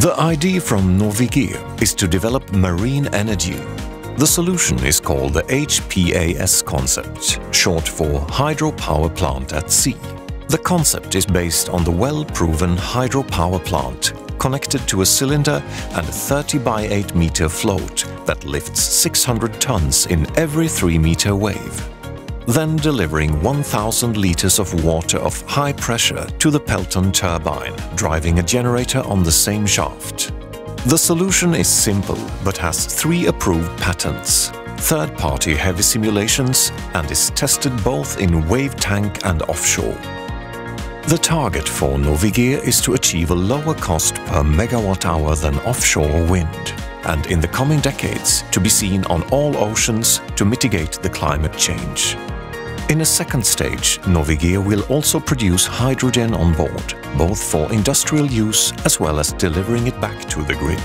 The idea from Novige is to develop marine energy. The solution is called the HPAS concept, short for Hydropower Plant at Sea. The concept is based on the well-proven hydropower plant connected to a cylinder and a 30 by 8 meter float that lifts 600 tons in every 3 meter wave then delivering 1000 liters of water of high pressure to the Pelton turbine, driving a generator on the same shaft. The solution is simple but has three approved patents, third-party heavy simulations and is tested both in wave tank and offshore. The target for Novige is to achieve a lower cost per megawatt hour than offshore wind and in the coming decades to be seen on all oceans to mitigate the climate change. In a second stage, Novige will also produce hydrogen on board, both for industrial use as well as delivering it back to the grid.